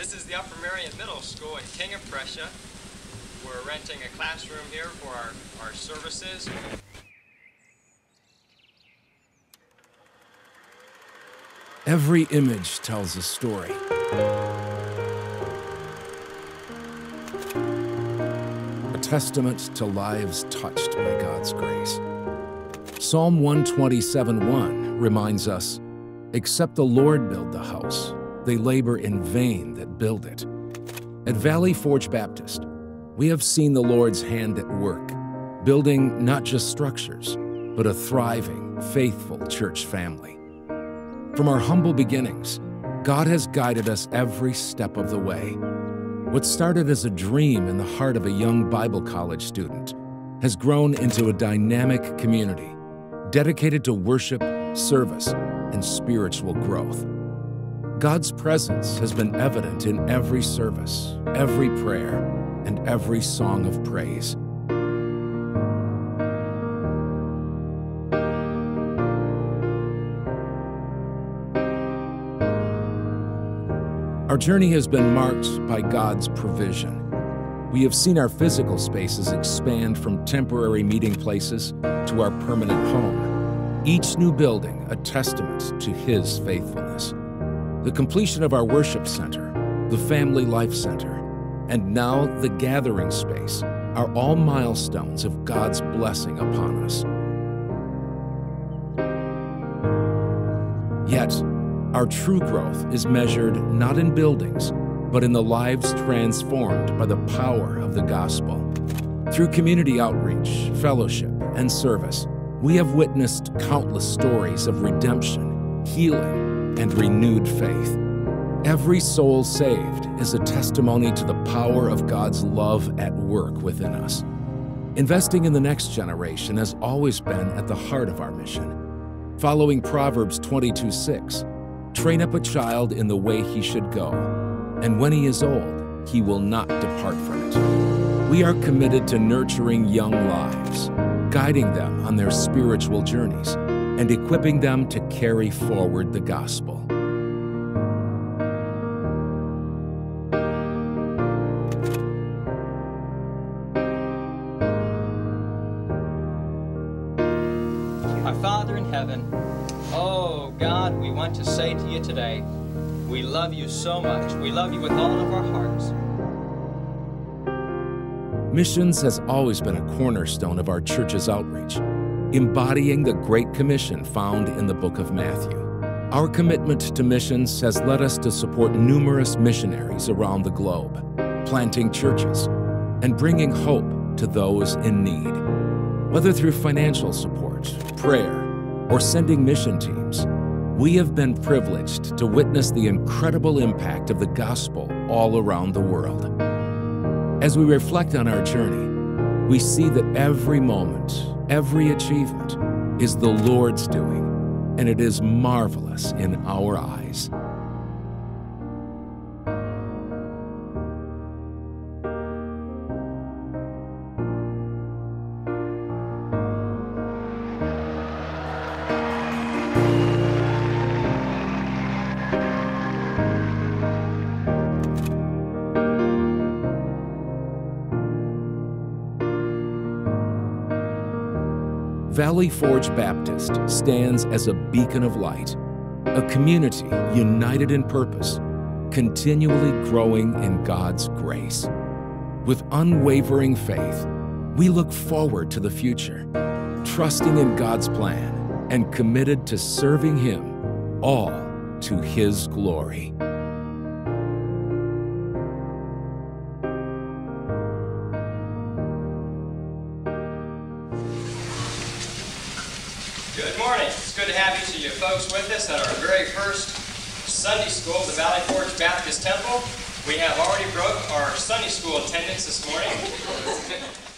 This is the Upper Merion Middle School in King of Prussia. We're renting a classroom here for our, our services. Every image tells a story. A testament to lives touched by God's grace. Psalm 127:1 reminds us, Except the Lord build the house, they labor in vain that build it. At Valley Forge Baptist, we have seen the Lord's hand at work, building not just structures, but a thriving, faithful church family. From our humble beginnings, God has guided us every step of the way. What started as a dream in the heart of a young Bible college student has grown into a dynamic community dedicated to worship, service, and spiritual growth. God's presence has been evident in every service, every prayer, and every song of praise. Our journey has been marked by God's provision. We have seen our physical spaces expand from temporary meeting places to our permanent home, each new building a testament to His faithfulness. The completion of our worship center, the Family Life Center, and now the gathering space are all milestones of God's blessing upon us. Yet, our true growth is measured not in buildings, but in the lives transformed by the power of the gospel. Through community outreach, fellowship, and service, we have witnessed countless stories of redemption, healing, and renewed faith. Every soul saved is a testimony to the power of God's love at work within us. Investing in the next generation has always been at the heart of our mission. Following Proverbs 22 6, train up a child in the way he should go, and when he is old, he will not depart from it. We are committed to nurturing young lives, guiding them on their spiritual journeys, and equipping them to carry forward the gospel. Our Father in heaven, oh God, we want to say to you today, we love you so much. We love you with all of our hearts. Missions has always been a cornerstone of our church's outreach, embodying the Great Commission found in the book of Matthew. Our commitment to missions has led us to support numerous missionaries around the globe, planting churches, and bringing hope to those in need. Whether through financial support, prayer, or sending mission teams, we have been privileged to witness the incredible impact of the gospel all around the world. As we reflect on our journey, we see that every moment, every achievement is the Lord's doing, and it is marvelous in our eyes. Valley Forge Baptist stands as a beacon of light, a community united in purpose, continually growing in God's grace. With unwavering faith, we look forward to the future, trusting in God's plan and committed to serving Him, all to His glory. Good to have each of you folks with us at our very first Sunday school at the Valley Forge Baptist Temple. We have already broke our Sunday school attendance this morning.